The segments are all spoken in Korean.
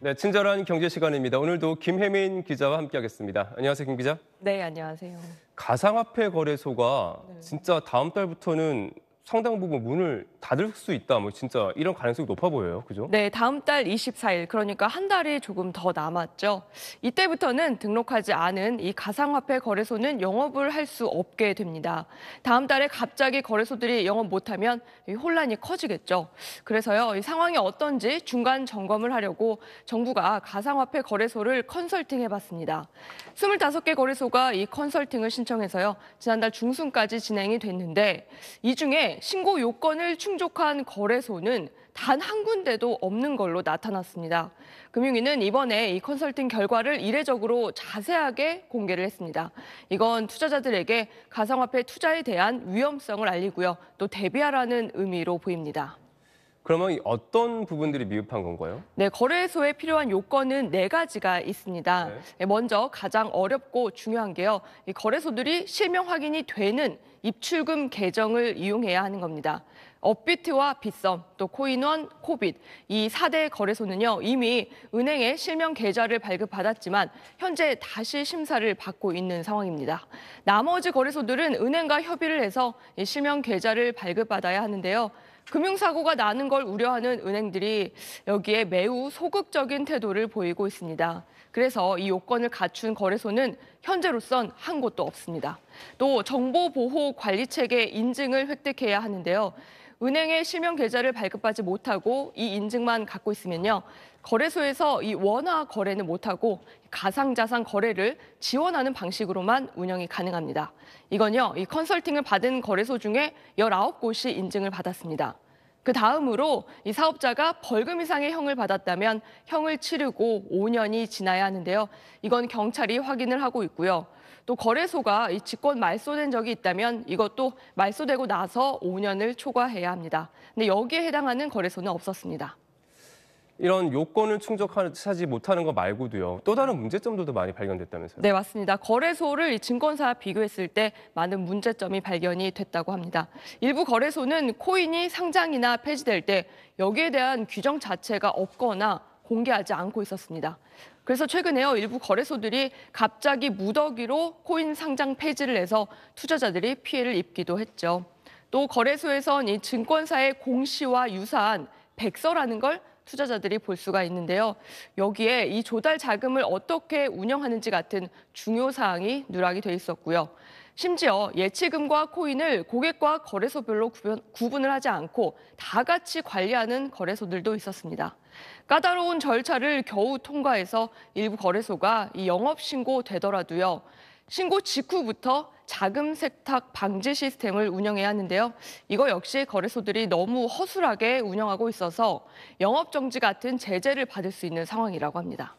네, 친절한 경제 시간입니다. 오늘도 김혜민 기자와 함께하겠습니다. 안녕하세요, 김 기자. 네, 안녕하세요. 가상화폐 거래소가 진짜 다음 달부터는 상당 부분 문을 닫을 수 있다. 뭐 진짜 이런 가능성이 높아 보여요. 그죠? 네, 다음 달 24일, 그러니까 한 달이 조금 더 남았죠. 이때부터는 등록하지 않은 이 가상화폐 거래소는 영업을 할 수 없게 됩니다. 다음 달에 갑자기 거래소들이 영업 못하면 이 혼란이 커지겠죠. 그래서요, 이 상황이 어떤지 중간 점검을 하려고 정부가 가상화폐 거래소를 컨설팅해봤습니다. 25개 거래소가 이 컨설팅을 신청해서요, 지난달 중순까지 진행이 됐는데 이 중에 신고 요건을 충족한 거래소는 단 한 군데도 없는 걸로 나타났습니다. 금융위는 이번에 이 컨설팅 결과를 이례적으로 자세하게 공개를 했습니다. 이건 투자자들에게 가상화폐 투자에 대한 위험성을 알리고요. 또 대비하라는 의미로 보입니다. 그러면 이 어떤 부분들이 미흡한 건가요? 네, 거래소에 필요한 요건은 네 가지가 있습니다. 네. 네, 먼저 가장 어렵고 중요한 게요. 이 거래소들이 실명 확인이 되는 입출금 계정을 이용해야 하는 겁니다. 업비트와 빗썸, 또 코인원, 코빗 이 4대 거래소는요 이미 은행에 실명 계좌를 발급받았지만 현재 다시 심사를 받고 있는 상황입니다. 나머지 거래소들은 은행과 협의를 해서 이 실명 계좌를 발급받아야 하는데요. 금융사고가 나는 걸 우려하는 은행들이 여기에 매우 소극적인 태도를 보이고 있습니다. 그래서 이 요건을 갖춘 거래소는 현재로선 한 곳도 없습니다. 또 정보보호관리체계 인증을 획득해야 하는데요. 은행에 실명 계좌를 발급하지 못하고 이 인증만 갖고 있으면요. 거래소에서 이 원화 거래는 못하고 가상자산 거래를 지원하는 방식으로만 운영이 가능합니다. 이건요, 이 컨설팅을 받은 거래소 중에 19곳이 인증을 받았습니다. 그 다음으로 이 사업자가 벌금 이상의 형을 받았다면 형을 치르고 5년이 지나야 하는데요. 이건 경찰이 확인을 하고 있고요. 또 거래소가 이 직권 말소된 적이 있다면 이것도 말소되고 나서 5년을 초과해야 합니다. 근데 여기에 해당하는 거래소는 없었습니다. 이런 요건을 충족하지 못하는 거 말고도요. 또 다른 문제점들도 많이 발견됐다면서요? 네, 맞습니다. 거래소를 이 증권사와 비교했을 때 많은 문제점이 발견이 됐다고 합니다. 일부 거래소는 코인이 상장이나 폐지될 때 여기에 대한 규정 자체가 없거나 공개하지 않고 있었습니다. 그래서 최근에요 일부 거래소들이 갑자기 무더기로 코인 상장 폐지를 해서 투자자들이 피해를 입기도 했죠. 또 거래소에선 이 증권사의 공시와 유사한 백서라는 걸 투자자들이 볼 수가 있는데요. 여기에 이 조달 자금을 어떻게 운영하는지 같은 중요 사항이 누락이 돼 있었고요. 심지어 예치금과 코인을 고객과 거래소별로 구분, 을 하지 않고 다 같이 관리하는 거래소들도 있었습니다. 까다로운 절차를 겨우 통과해서 일부 거래소가 이 영업 신고 되더라도요. 신고 직후부터 자금 세탁 방지 시스템을 운영해야 하는데요. 이거 역시 거래소들이 너무 허술하게 운영하고 있어서 영업 정지 같은 제재를 받을 수 있는 상황이라고 합니다.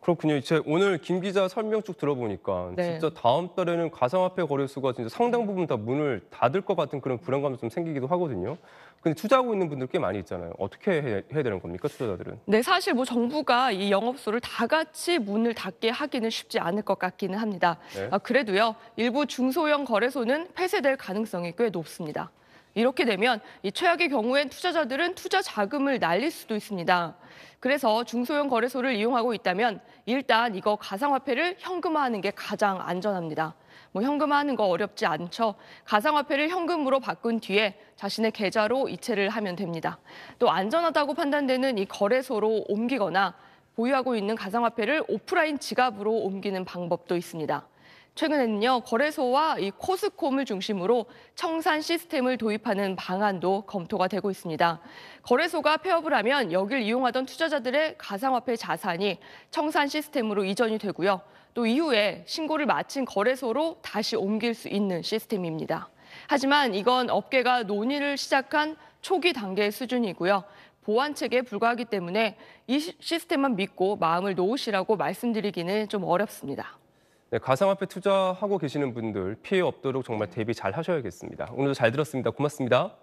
그렇군요. 제 오늘 김 기자 설명 쭉 들어보니까 네. 진짜 다음 달에는 가상화폐 거래소가 진짜 상당 부분 다 문을 닫을 것 같은 그런 불안감도 좀 생기기도 하거든요. 근데 투자하고 있는 분들 꽤 많이 있잖아요. 어떻게 해, 해야 되는 겁니까, 투자자들은? 네, 사실 뭐 정부가 이 영업소를 다 같이 문을 닫게 하기는 쉽지 않을 것 같기는 합니다. 네. 아, 그래도요, 일부 중소형 거래소는 폐쇄될 가능성이 꽤 높습니다. 이렇게 되면 이 최악의 경우엔 투자자들은 투자 자금을 날릴 수도 있습니다. 그래서 중소형 거래소를 이용하고 있다면 일단 이거 가상화폐를 현금화하는 게 가장 안전합니다. 뭐 현금화하는 거 어렵지 않죠. 가상화폐를 현금으로 바꾼 뒤에 자신의 계좌로 이체를 하면 됩니다. 또 안전하다고 판단되는 이 거래소로 옮기거나 보유하고 있는 가상화폐를 오프라인 지갑으로 옮기는 방법도 있습니다. 최근에는요 거래소와 이 코스콤을 중심으로 청산 시스템을 도입하는 방안도 검토가 되고 있습니다. 거래소가 폐업을 하면 여길 이용하던 투자자들의 가상화폐 자산이 청산 시스템으로 이전이 되고요. 또 이후에 신고를 마친 거래소로 다시 옮길 수 있는 시스템입니다. 하지만 이건 업계가 논의를 시작한 초기 단계의 수준이고요. 보완 체계에 불과하기 때문에 이 시스템만 믿고 마음을 놓으시라고 말씀드리기는 좀 어렵습니다. 네, 가상화폐 투자하고 계시는 분들 피해 없도록 정말 대비 잘 하셔야겠습니다. 오늘도 잘 들었습니다. 고맙습니다.